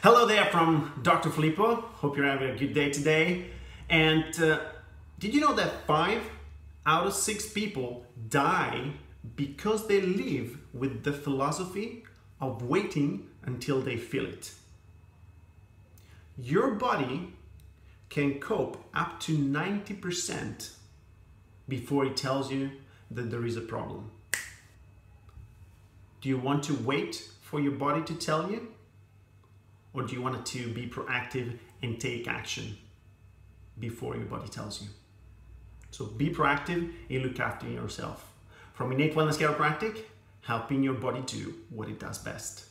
Hello there from Dr. Filippo. Hope you're having a good day today. And uh, did you know that five out of six people die because they live with the philosophy of waiting until they feel it? Your body can cope up to 90% before it tells you that there is a problem. Do you want to wait for your body to tell you? Or do you want it to be proactive and take action before your body tells you? So be proactive and look after yourself. From Innate Wellness Chiropractic, helping your body do what it does best.